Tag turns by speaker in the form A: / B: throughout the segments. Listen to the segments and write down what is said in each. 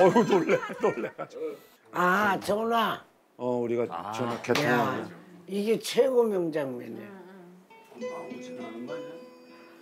A: 어우 놀래 놀래가지고.
B: 아 전화.
A: 어 우리가 전화 개통하고.
B: 야 이게 최고 명장면이야.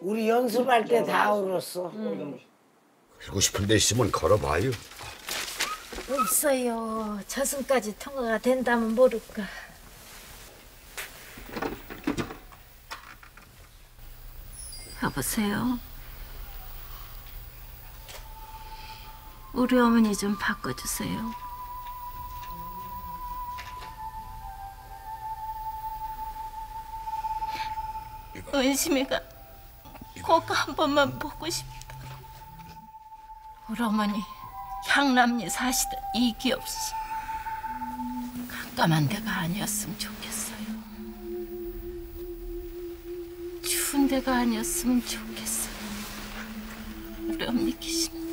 B: 우리 연습할 때 다 울었어.
C: 그러고 싶은 데 있으면 걸어봐요.
D: 없어요. 저승까지 통과가 된다면 모를까. 여보세요. 우리 어머니 좀 바꿔주세요. 은심이가 꼭 한 번만 보고 싶다. 우리 어머니 향남리 사시던 이기 없이 깜깜한 데가 아니었으면 좋겠어요. 추운 데가 아니었으면 좋겠어요. 우리 어머니 계시는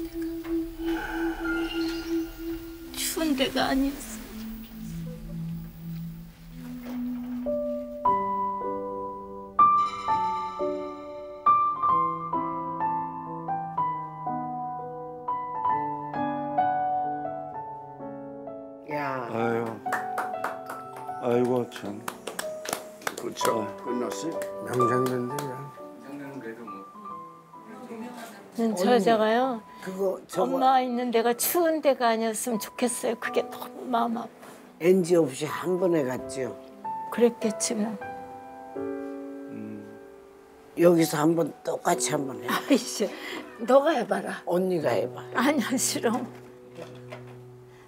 D: 추운 데가 아니었으면
B: 야
A: 아유. 아이고 참.
C: 그렇죠. 끝났어요?
B: 명장면들이야.
D: 저 제가요
B: 그거 저거
D: 엄마 있는 데가 추운 데가 아니었으면 좋겠어요. 그게 너무 마음 아파.
B: NG 없이 한 번에 갔죠.
D: 그랬겠지 뭐.
B: 여기서 한 번 똑같이 한 번 해.
D: 아이씨, 너가 해봐라.
B: 언니가 해봐.
D: 아니야 싫어.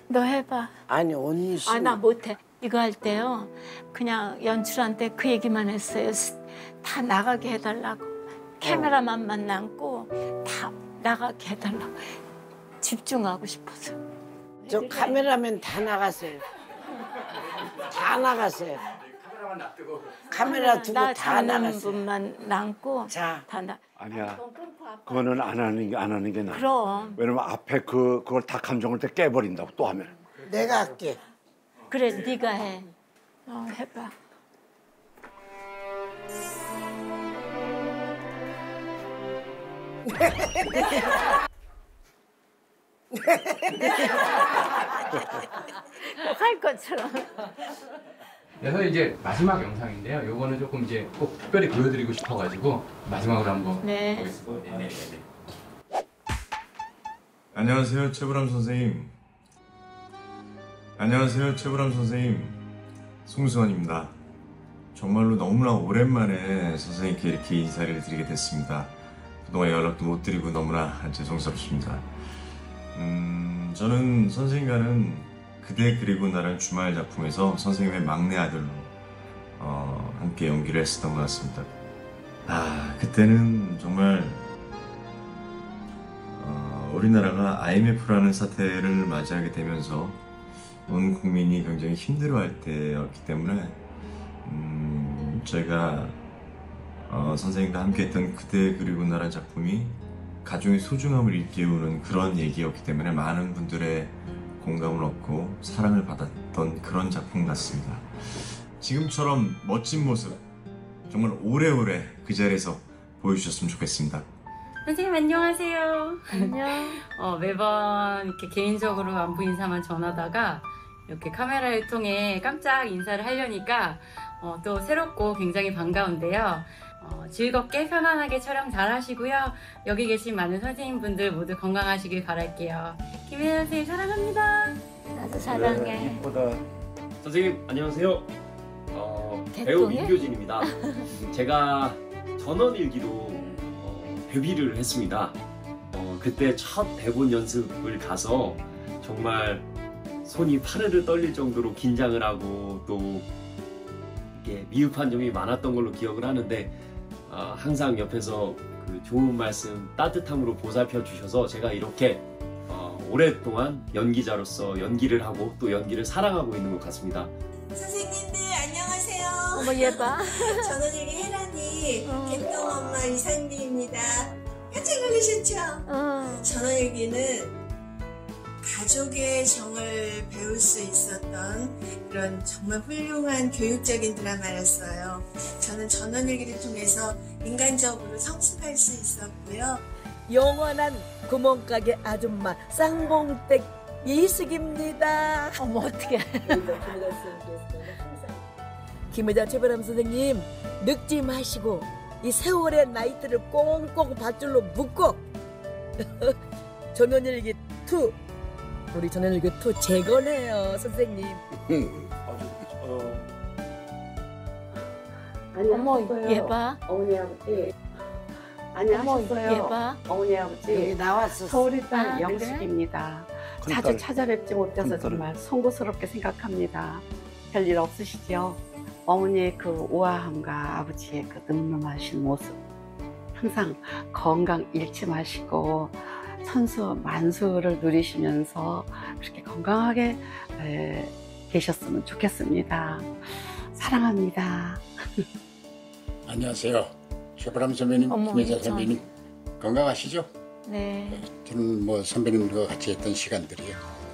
D: 너 해봐.
B: 아니 언니 씨.
D: 아나 못해. 이거 할 때요. 그냥 연출한테 그 얘기만 했어요. 스- 다 나가게 해달라고. 카메라만만 남고 다 나가게 해달라고. 집중하고 싶어서.
B: 저 카메라맨 다 나가세요. 다 나가세요. 카메라 두고
D: 나
B: 다 나가세요.
D: 분만 남고
B: 자.
D: 다 나.
A: 아니야. 그거는 안 하는 게 안 하는 게 나.
D: 그럼
A: 왜냐면 앞에 그 그걸 다 감정을 때 깨버린다고 또 하면.
B: 내가 할게.
D: 그래 네가 해. 어 해봐. 할 것처럼.
E: 그래서 이제 마지막 영상인데요. 요거는 조금 이제 꼭 특별히 보여드리고 싶어가지고 마지막으로 한번
D: 네.
E: 보겠습니다. 네, 네, 네.
F: 안녕하세요, 최불암 선생님. 안녕하세요, 최불암 선생님. 송수원입니다. 정말로 너무나 오랜만에 선생님께 이렇게 인사를 드리게 됐습니다. 그동안 연락도 못 드리고 너무나 죄송스럽습니다. 음, 저는 선생님과는 그대 그리고 나란 주말 작품에서 선생님의 막내 아들로 어, 함께 연기를 했었던 것 같습니다. 아, 그때는 정말 어, 우리나라가 IMF라는 사태를 맞이하게 되면서 온 국민이 굉장히 힘들어할 때였기 때문에 음, 저희가 어, 선생님과 함께했던 그대 그리고 나란 작품이 가족의 소중함을 일깨우는 그런 얘기였기 때문에 많은 분들의 공감을 얻고 사랑을 받았던 그런 작품 같습니다. 지금처럼 멋진 모습 정말 오래오래 그 자리에서 보여주셨으면 좋겠습니다.
G: 선생님 안녕하세요.
D: 안녕.
G: 어, 매번 이렇게 개인적으로 안부 인사만 전하다가 이렇게 카메라를 통해 깜짝 인사를 하려니까 어, 또 새롭고 굉장히 반가운데요. 어, 즐겁게 편안하게 촬영 잘 하시고요. 여기 계신 많은 선생님분들 모두 건강하시길 바랄게요. 김혜연 선생님 사랑합니다.
D: 나도 사랑해.
A: 이쁘다.
H: 선생님 안녕하세요. 어, 배우? 민교진입니다. 제가 전원일기로 어, 데뷔를 했습니다. 어, 그때 첫 대본 연습을 가서 정말 손이 파르르 떨릴 정도로 긴장을 하고 또 이게 미흡한 점이 많았던 걸로 기억을 하는데 어, 항상 옆에서 그 좋은 말씀 따뜻함으로 보살펴 주셔서 제가 이렇게 어, 오랫동안 연기자로서 연기를 하고 또 연기를 사랑하고 있는 것 같습니다.
I: 선생님들 안녕하세요.
D: 어머 얘 봐.
I: 저는 여기 혜란이
D: 어.
I: 개똥 엄마 이상비입니다. 깜짝 놀라셨죠?
D: 어.
I: 전원일기는 가족의 정을 배울 수 있었던 그런 정말 훌륭한 교육적인 드라마였어요. 저는 전원일기를 통해서 인간적으로 성숙할 수 있었고요.
J: 영원한 구멍가게 아줌마 쌍봉댁 이숙입니다.
D: 어머 어떻게?
J: 김혜자 최바람 선생님 늙지 마시고 이 세월의 나이트를 꽁꽁 밧줄로 묶고 전원일기 2 우리 전원일기 2 재건해요 선생님.
D: 어머 얘 봐.
K: 어머니 아버지
D: 어머 얘
K: 안녕하셨어요.
D: 봐.
K: 어머니
B: 여기
K: 아버지
B: 나왔어.
K: 서울의
D: 아,
K: 딸
D: 그래?
K: 영숙입니다.
A: 큰딸.
K: 자주 찾아뵙지 못해서
A: 큰딸.
K: 정말 송구스럽게 생각합니다. 별일 없으시죠? 어머니의 그 우아함과 아버지의 그 늠름하신 모습 항상 건강 잃지 마시고 천수 만수를 누리시면서 그렇게 건강하게 에, 계셨으면 좋겠습니다. 사랑합니다.
C: 안녕하세요. 최바람 선배님,
D: 어머,
C: 김혜자
D: 참.
C: 선배님 건강하시죠?
D: 네.
C: 저는 뭐 선배님과 같이 했던 시간들이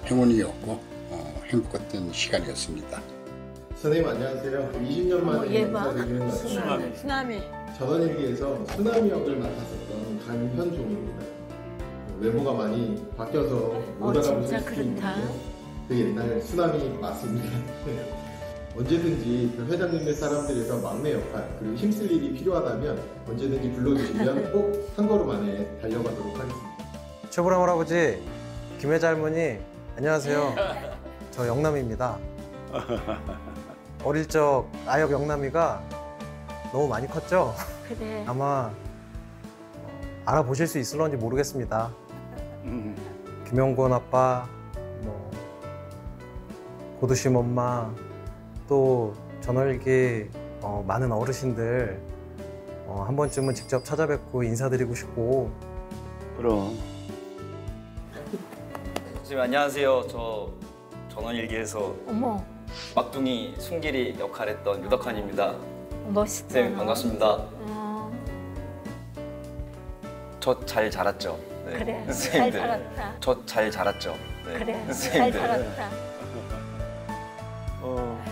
C: 행운이었고 어, 행복했던 시간이었습니다.
L: 선생님 안녕하세요. 20년
D: 어머
L: 만에
D: 얘 봐.
L: 인사드리는 것 같습니다.
D: 쓰나미.
L: 전원일기에서 쓰나미 역을 맡았었던 강현종입니다. 외모가 많이 바뀌어서 못
D: 어,
L: 알아보실
D: 진짜
L: 수
D: 그렇다.
L: 있는데 그 옛날 쓰나미 맞습니다. 언제든지 그 회장님의 사람들에서 막내 역할 그리고 힘쓸 일이 필요하다면 언제든지 불러주시면 꼭 한 걸음 안에 달려가도록 하겠습니다.
M: 최보람 할아버지, 김혜자 할머니, 안녕하세요. 저 영남입니다. 어릴 적 아역 영남이가 너무 많이 컸죠?
D: 그래.
M: 아마 어, 알아보실 수 있을런지 모르겠습니다.
A: 음.
M: 김영권 아빠, 뭐 고두심 엄마, 또 전월기 어, 많은 어르신들 어, 한 번쯤은 직접 찾아뵙고 인사드리고 싶고
A: 그럼.
N: 선생님 안녕하세요. 저 전원일기에서
D: 어머
N: 막둥이 순길이 역할했던 유덕환입니다.
D: 멋있다.
N: 선생님 반갑습니다.
D: 어,
N: 저잘 자랐죠? 네.
D: 그래. 잘
N: 선생님들.
D: 살았다.
N: 저 잘 자랐죠? 네.
D: 그래. 잘
N: 선생님들.
D: 살았다.
A: 어.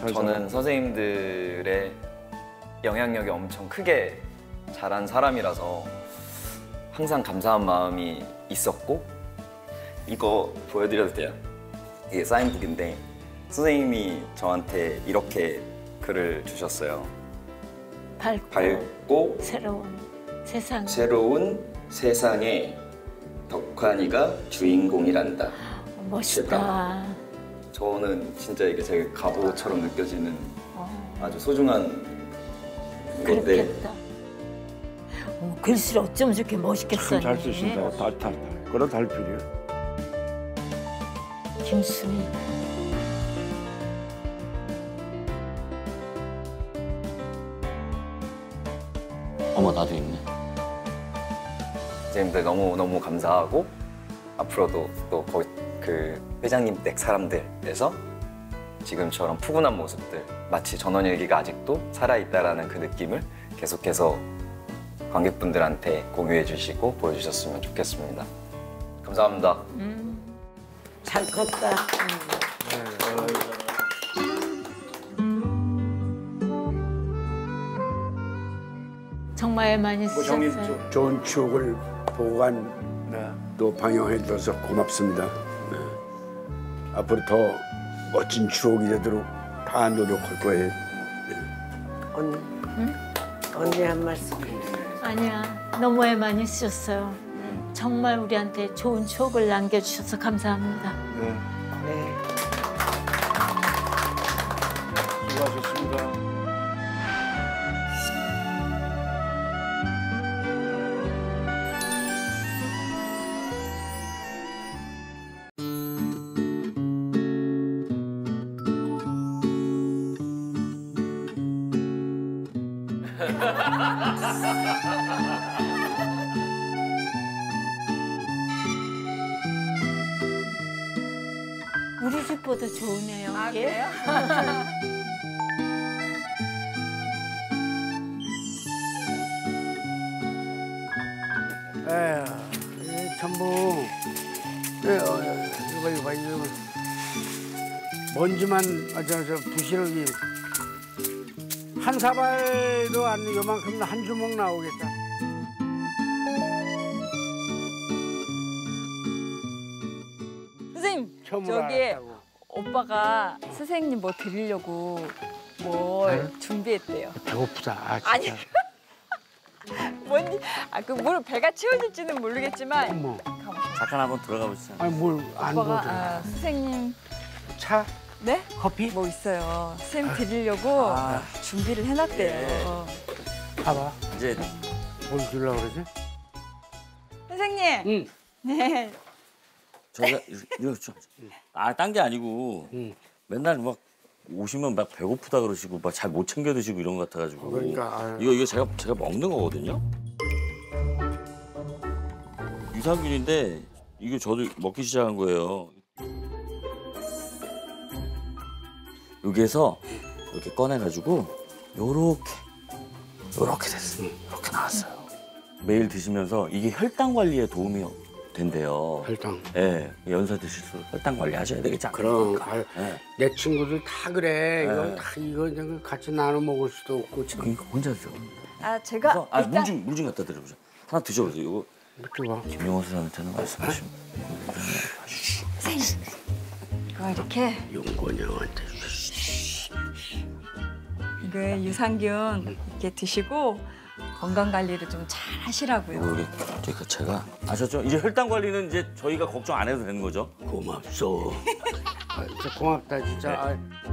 A: 잘
N: 저는
A: 살아.
N: 선생님들의 영향력이 엄청 크게 자란 사람이라서 항상 감사한 마음이 있었고 이거 보여드려도 돼요? 이게 사인북인데 선생님이 저한테 이렇게 글을 주셨어요.
D: 밝고,
N: 밝고
D: 새로운 세상.
N: 새로운 세상에 덕환이가 주인공이란다.
D: 멋있다.
N: 저는 진짜 이게 제 갑오처럼 느껴지는
D: 어,
N: 아주 소중한 건데
D: 그렇겠다. 어, 글씨를 어쩜 저렇게 멋있게
A: 참 잘? 쓰신다. 달, 달, 달. 그런 달필이요.
D: 김수미.
N: 어머 나도 있네. 선생님들 너무 너무 감사하고 앞으로도 또 거기 그 회장님 댁 사람들에서 지금처럼 푸근한 모습들 마치 전원일기가 아직도 살아 있다라는 그 느낌을 계속해서 관객분들한테 공유해 주시고 보여주셨으면 좋겠습니다. 감사합니다.
D: 음.
B: 잘 컸다.
D: 정말 많이
A: 뭐
D: 쓰셨어요.
A: 저- 좋은 추억을 보관
C: 네.
A: 또 방영해 줘서 고맙습니다. 네. 앞으로 더 멋진 추억이 되도록 다 노력할 거예요.
B: 언니. 언니 한 말씀.
D: 아니야. 너무 애 많이 쓰셨어요. 정말 우리한테 좋은 추억을 남겨주셔서 감사합니다.
A: 네.
B: 네.
A: 수고하셨습니다.
D: 생각보다 좋으네요. 아, 이게. 그래요?
A: 에이, 전부 네, 어, 이거 이거 이거 먼지만 저저 부시러기 한 사발도 안 요만큼 한 주먹 나오겠다.
O: 선생님
A: 저기에
O: 오빠가 선생님 뭐 드리려고 뭘 준비했대요.
A: 배고프다. 아, 진짜.
O: 아니 뭔지 아그뭘 배가 채워질지는 모르겠지만
A: 어머.
P: 잠깐 한번 들어가 보시죠.
A: 아니 뭘안
O: 오빠가
A: 보죠.
O: 아, 선생님
A: 차?
O: 네?
A: 커피?
O: 뭐 있어요. 선생님 드리려고
P: 아.
O: 준비를 해놨대요.
A: 봐봐.
P: 이제
A: 뭘 주려고 그러지?
O: 선생님.
A: 응.
O: 네.
P: 저희가 이거 좀 아딴 게 아니고 맨날 막 오시면 막 배고프다 그러시고 막 잘 못 챙겨 드시고 이런 것 같아가지고
A: 그러니까, 아유.
P: 이거 이거 제가 제가 먹는 거거든요. 유산균인데 이거 저도 먹기 시작한 거예요. 여기에서 이렇게 꺼내가지고 요렇게 요렇게 됐어요. 이렇게 나왔어요. 매일 드시면서 이게 혈당 관리에 도움이 된대요.
A: 혈당.
P: 예, 연세 드실수록 혈당 관리 하셔야 되겠지
A: 그럼
P: 않습니까?
A: 아유,
P: 예.
A: 내 친구들 다 그래. 이거
P: 네.
A: 다 이거 내가 같이 나눠 먹을 수도 없고 지금.
P: 그러니까 혼자 드셔.
O: 아 제가
P: 아,
O: 일단
P: 물좀 물 좀 갖다 드려보세요. 하나 드셔보세요. 이거
A: 봐.
P: 김용호 선생한테는 말씀하시면
O: 선생님 이거 이렇게
A: 용건이 형한테.
O: 이거 유산균 이렇게 드시고 건강 관리를 좀 잘 하시라고요.
P: 이거 우 리 저희가 제가 아셨죠? 이제 혈당 관리는 이제 저희가 걱정 안 해도 되는 거죠?
A: 고맙소. 아, 진짜 고맙다 진짜.
P: 네.
A: 아,